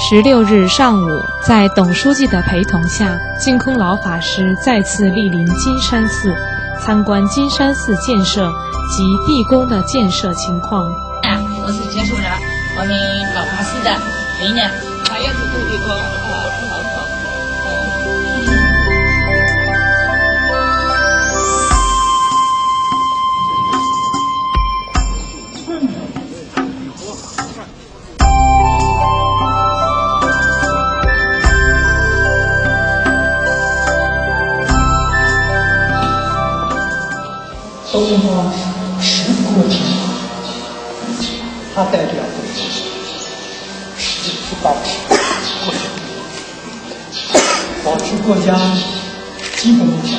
十六日上午，在董书记的陪同下，净空老法师再次莅临金山寺，参观金山寺建设及地宫的建设情况。啊，我是接受了我们老法师的培养，他要是做一个呃它代表的十是保持，保持国家基本的条件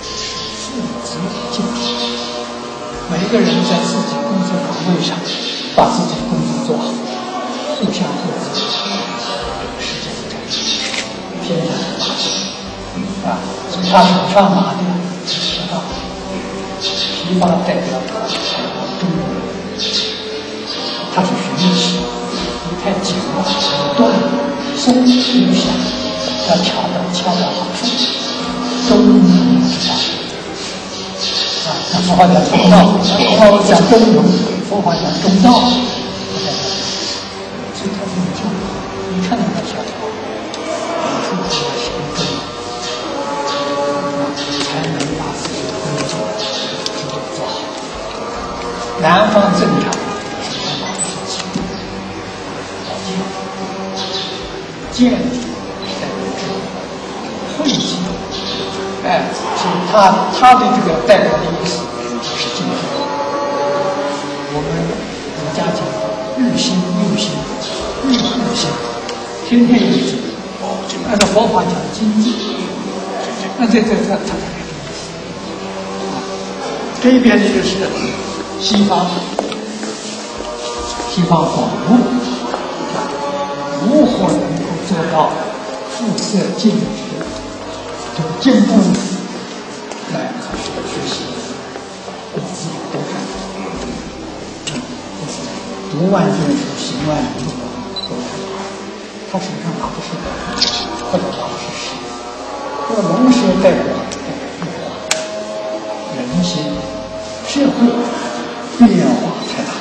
是父子敬每个人在自己工作岗位上把自己工作做好，互相合作，是这个天下的大事啊！从他手上拿的知道。提拔代表中国你太紧了，断松不下，要调到恰到好处，中庸之道。啊，那佛法讲中道，佛法讲中庸，佛法讲中道，所以他这么讲，你看到他晓得。南方正常，建建筑代表智慧，慧气，哎，所以他他的这个代表的意思是敬天。我们儒家讲日新又新，日日新，天天有新。按照佛法讲经济，那这这这他这一边呢就是。西方，西方广物，如何能够做到肤色静止，这个进步来学习，我自己都看，读万卷书，行万里路，他手上拿的是或者拿的是石，这个龙蛇代表人心、社会。变化太大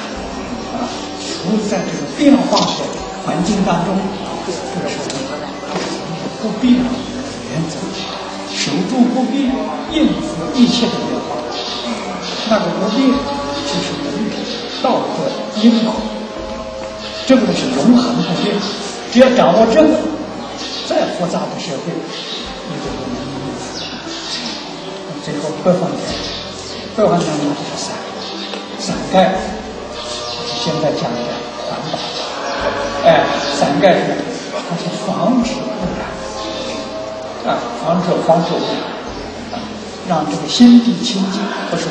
啊！处在这个变化的环境当中，这个不变的原则，守住不变，应付一切的变化。那个不变就是伦理、道德、应当，这个是永恒不变。只要掌握这个，再复杂的社会，你都不能应付。最后北方讲，北方讲的是啥？伞盖，现在讲的环保，哎，伞盖是它是防止，啊，防止防止污染，啊，让这个心地清净，不是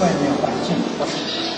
外面环境不是。